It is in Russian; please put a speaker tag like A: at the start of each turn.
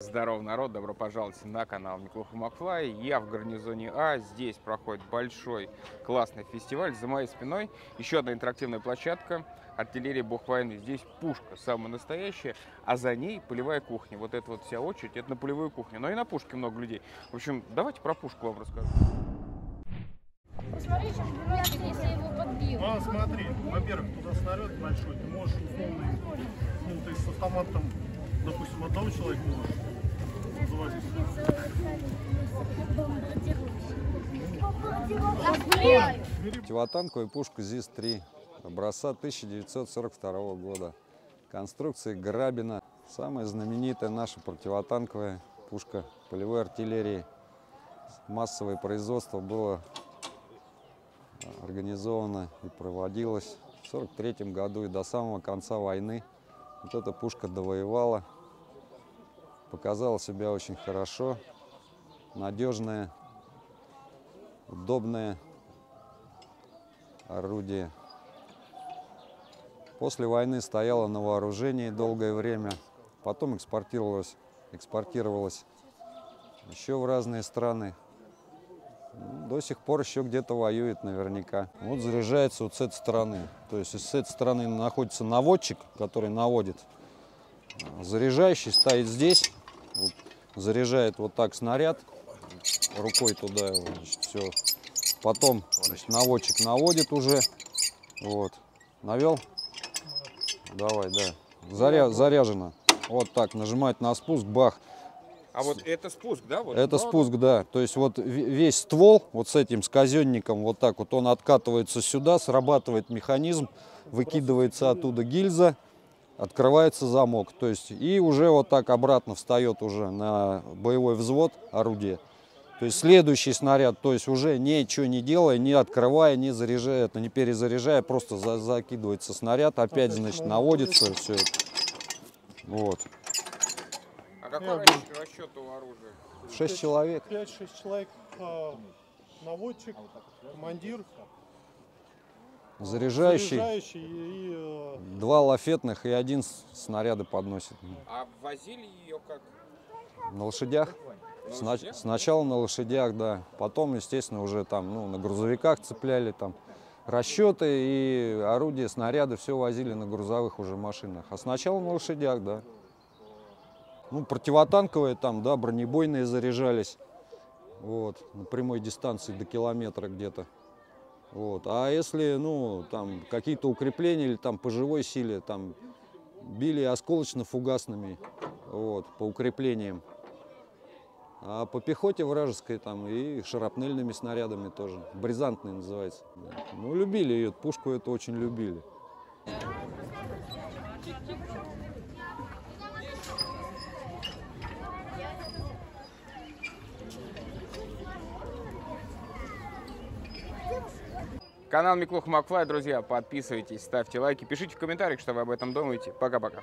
A: Здорово, народ, добро пожаловать на канал Миклуха Макфлай. Я в гарнизоне А. Здесь проходит большой классный фестиваль. За моей спиной еще одна интерактивная площадка. Артиллерия Бог войны. Здесь пушка самая настоящая, а за ней полевая кухня. Вот эта вот вся очередь, это на полевую кухню. Но и на пушке много людей. В общем, давайте про пушку вам расскажу.
B: Посмотри, будет, если я его подбил.
C: А, смотри, во-первых, туда снаряд большой, ты можешь условно, ну, ты с автоматом, допустим, одного человека можешь.
D: Противотанковая пушка ЗИС-3 образца 1942 года. Конструкции Грабина. Самая знаменитая наша противотанковая пушка полевой артиллерии. Массовое производство было а, организовано и проводилось в 1943 году и до самого конца войны. Вот эта пушка довоевала, показала себя очень хорошо, надежная, удобная орудие. После войны стояла на вооружении долгое время, потом экспортировалась, экспортировалась еще в разные страны. До сих пор еще где-то воюет наверняка. Вот заряжается вот с этой стороны. То есть с этой стороны находится наводчик, который наводит. Заряжающий стоит здесь, вот, заряжает вот так снаряд, рукой туда его, значит, все. Потом значит, наводчик наводит уже. Вот. Навел? Давай, да. Заря... Заряжено. Вот так, нажимать на спуск, бах.
A: А вот это спуск, да? Вот.
D: Это
A: Ну,
D: спуск, да. То есть вот весь ствол вот с этим, с казенником, вот так вот он откатывается сюда, срабатывает механизм, выкидывается оттуда гильза, открывается замок. То есть и уже вот так обратно встает уже на боевой взвод орудие. То есть следующий снаряд, то есть уже ничего не делая, не открывая, не заряжая, это не перезаряжая, просто за- закидывается снаряд, опять, значит, наводится все это. Вот.
A: А какой расчет, расчет у оружия?
D: Шесть человек.
C: 5-6 человек, а, наводчик, командир,
D: Заряжающий.
C: заряжающий и, э,
D: Два лафетных и один с- снаряды подносит.
A: А возили ее как?
D: На лошадях.
A: На
D: Сна-
A: лошадях?
D: Сначала на лошадях, да. Потом, естественно, уже там ну, на грузовиках цепляли там расчеты и орудия, снаряды, все возили на грузовых уже машинах. А сначала на лошадях, да. Ну, противотанковые там, да, бронебойные заряжались. Вот, на прямой дистанции до километра где-то. Вот. А если, ну, там какие-то укрепления или там по живой силе, там били осколочно-фугасными, вот, по укреплениям. А по пехоте вражеской там и шарапнельными снарядами тоже. Бризантный называется. Ну, любили ее, пушку эту очень любили.
A: Канал Миклуха Макфлай, друзья, подписывайтесь, ставьте лайки, пишите в комментариях, что вы об этом думаете. Пока-пока.